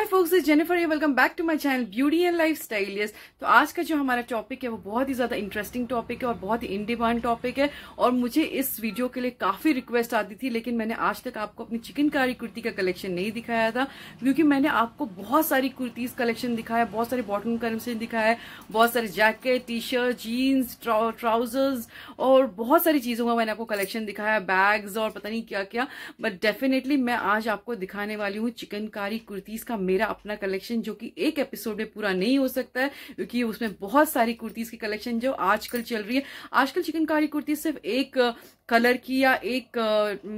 Hi folks is Jennifer welcome back to my channel beauty and life stylius तो आज का जो हमारा टॉपिक है, वो बहुत ही ज़्यादा इंटरेस्टिंग टॉपिक है और बहुत ही इन डिमांड टॉपिक है। और मुझे इस वीडियो के लिए काफ़ी रिक्वेस्ट आती थी, लेकिन मैंने आज तक आपको अपनी चिकनकारी कुर्ती का कलेक्शन नहीं दिखाया था, क्योंकि मैंने आपको बहुत सारी कुर्तीज कलेक्शन दिखाया, बहुत सारे बॉटम कलेक्शन दिखाया, बहुत सारे jacket T shirt jeans trousers और बहुत सारी चीज़ों का मैंने आपको कलेक्शन दिखाया बैग्स और पता नहीं क्या क्या बट डेफिनेटली मैं आज आपको दिखाने वाली हूँ चिकनकारी कुर्तीज का मेरा अपना कलेक्शन जो कि एक एपिसोड में पूरा नहीं हो सकता है, क्योंकि उसमें बहुत सारी कुर्तीज की कलेक्शन जो आजकल चल रही है। आजकल चिकनकारी कुर्ती सिर्फ़ एक कलर की या एक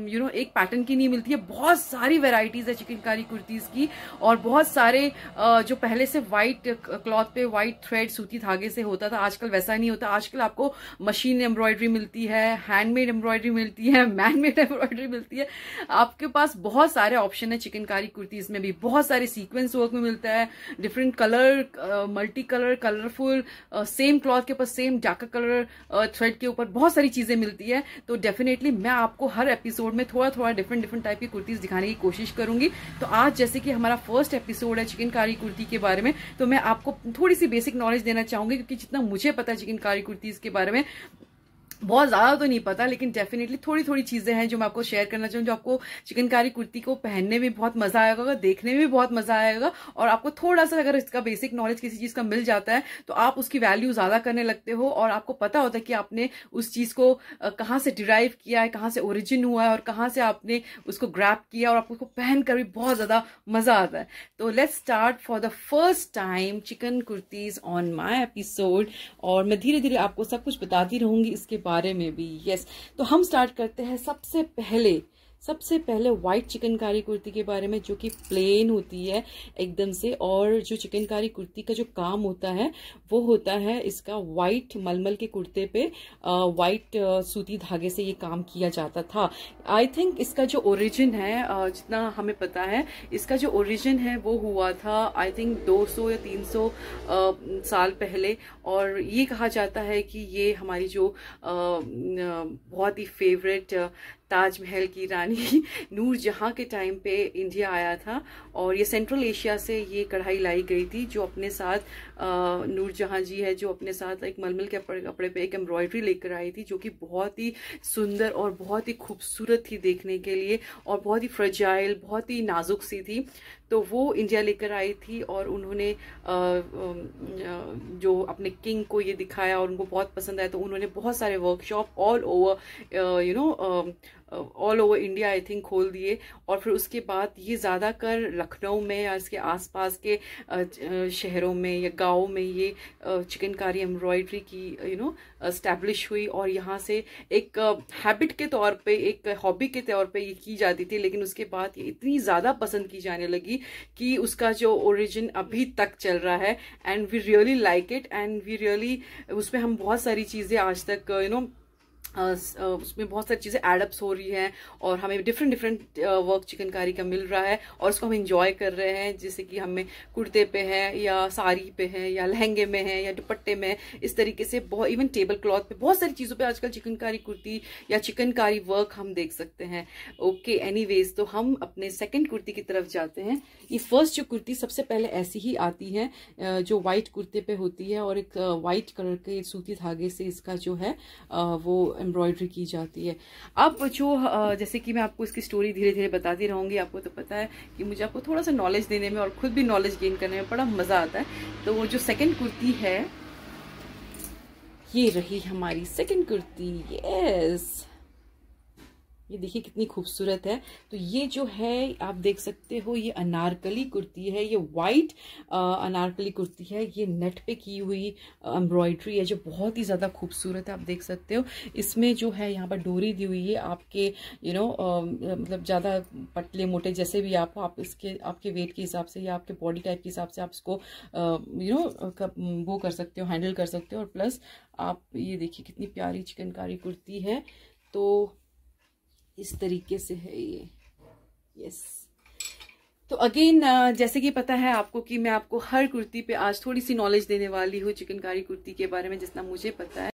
यू नो एक पैटर्न की नहीं मिलती है। बहुत सारी वेराइटीज है चिकनकारी कुर्तीज की और बहुत सारे जो पहले से व्हाइट क्लॉथ पे व्हाइट थ्रेड सूती धागे से होता था, आजकल वैसा नहीं होता। आजकल आपको मशीन एम्ब्रॉयडरी मिलती है हैंडमेड एम्ब्रॉयडरी मिलती है मैनमेड एम्ब्रॉयडरी मिलती है। आपके पास बहुत सारे ऑप्शन है चिकनकारी कुर्तीज में भी। बहुत सारे सीक्वेंस वर्क में मिलता है। Different colour multi colour colourful same cloth के ऊपर सेम डार्क कलर थ्रेड के ऊपर बहुत सारी चीज़ें मिलती है। तो डेफिनेटली मैं आपको हर एपिसोड में थोड़ा थोड़ा डिफरेंट डिफरेंट टाइप की कुर्तीज दिखाने की कोशिश करूँगी। तो आज जैसे कि हमारा फ़र्स्ट एपिसोड है चिकनकारी कुर्ती के बारे में तो मैं आपको थोड़ी सी बेसिक नॉलेज देना चाहूँगी, क्योंकि जितना मुझे पता है चिकनकारी कुर्तीज के बारे में बहुत ज़्यादा तो नहीं पता, लेकिन डेफिनेटली थोड़ी थोड़ी चीज़ें हैं जो मैं आपको शेयर करना चाहूँ, जो आपको चिकनकारी कुर्ती को पहनने में बहुत मज़ा आएगा, देखने में भी बहुत मज़ा आएगा, और आपको थोड़ा सा अगर इसका बेसिक नॉलेज किसी चीज़ का मिल जाता है तो आप उसकी वैल्यू ज़्यादा करने लगते हो, और आपको पता होता है कि आपने उस चीज़ को कहाँ से डिराइव किया है, कहाँ से ओरिजिन हुआ है, और कहाँ से आपने उसको ग्रैप किया, और आपको पहन कर भी बहुत ज़्यादा मज़ा आता है। तो let's start for the first time chikan kurtis on my episode और मैं धीरे धीरे आपको सब कुछ बताती रहूँगी, इसके बाद बारे में भी। यस तो हम स्टार्ट करते हैं सबसे पहले सबसे पहले व्हाइट चिकनकारी कुर्ती के बारे में, जो कि प्लेन होती है एकदम से, और जो चिकनकारी कुर्ती का जो काम होता है, वो होता है इसका व्हाइट मलमल के कुर्ते पे व्हाइट सूती धागे से ये काम किया जाता था। आई थिंक इसका जो ओरिजिन है जितना हमें पता है, इसका जो ओरिजिन है वो हुआ था आई थिंक 200 या 300 साल पहले। और ये कहा जाता है कि ये हमारी जो बहुत ही फेवरेट ताजमहल की रानी नूर जहाँ के टाइम पे इंडिया आया था और ये सेंट्रल एशिया से ये कढ़ाई लाई गई थी, जो अपने साथ नूर जहाँ जी है, जो अपने साथ एक मलमल के कपड़े पे एक एम्ब्रॉयडरी लेकर आई थी, जो कि बहुत ही सुंदर और बहुत ही खूबसूरत थी देखने के लिए और बहुत ही फ्रजाइल बहुत ही नाजुक सी थी। तो वो इंडिया लेकर आई थी और उन्होंने जो अपने किंग को ये दिखाया और उनको बहुत पसंद आया तो उन्होंने बहुत सारे workshop all over you know all over India I think खोल दिए। और फिर उसके बाद ये ज़्यादातर लखनऊ में या इसके आसपास के शहरों में या गाँव में ये चिकनकारी एम्ब्रॉयडरी की यू नो स्टैब्लिश हुई। और यहाँ से एक हैबिट के तौर पे, एक हॉबी के तौर पे ये की जाती थी। लेकिन उसके बाद ये इतनी ज़्यादा पसंद की जाने लगी कि उसका जो ओरिजिन अभी तक चल रहा है। And we really like it and we really उसमें हम बहुत सारी चीज़ें आज तक यू नो उसमें बहुत सारी चीज़ें एडअप्स हो रही हैं और हमें डिफरेंट डिफरेंट वर्क चिकनकारी का मिल रहा है और उसको हम इंजॉय कर रहे हैं, जैसे कि हमें कुर्ते पे है या साड़ी पे है या लहंगे में है या दुपट्टे में इस तरीके से बहुत इवन टेबल क्लॉथ पे बहुत सारी चीज़ों पे आजकल चिकनकारी कुर्ती या चिकनकारी वर्क हम देख सकते हैं। ओके एनी तो हम अपने सेकेंड कुर्ती की तरफ़ जाते हैं। ये फ़र्स्ट जो कुर्ती सबसे पहले ऐसी ही आती है जो व्हाइट कुर्ते पे होती है और एक व्हाइट कलर के सूती धागे से इसका जो है वो एम्ब्रॉयडरी की जाती है। अब जो जैसे कि मैं आपको इसकी स्टोरी धीरे धीरे बताती रहूँगी, आपको तो पता है कि मुझे आपको थोड़ा सा नॉलेज देने में और खुद भी नॉलेज गेन करने में बड़ा मज़ा आता है। तो वो जो सेकेंड कुर्ती है, ये रही हमारी सेकेंड कुर्ती यस ये देखिए कितनी खूबसूरत है। तो ये जो है, आप देख सकते हो, ये अनारकली कुर्ती है, ये वाइट अनारकली कुर्ती है। ये नेट पे की हुई एम्ब्रॉयडरी है जो बहुत ही ज़्यादा खूबसूरत है, आप देख सकते हो। इसमें जो है, यहाँ पर डोरी दी हुई है आपके यू नो मतलब ज़्यादा पतले, मोटे जैसे भी आप हो, आप इसके, आपके वेट के हिसाब से या आपके बॉडी टाइप के हिसाब से आप इसको यू नो वो कर सकते हो हैंडल कर सकते हो। और प्लस आप ये देखिए कितनी प्यारी चिकनकारी कुर्ती है। तो इस तरीके से है ये। यस तो अगेन जैसे कि पता है आपको कि मैं आपको हर कुर्ती पे आज थोड़ी सी नॉलेज देने वाली हूँ, चिकनकारी कुर्ती के बारे में, जितना मुझे पता है।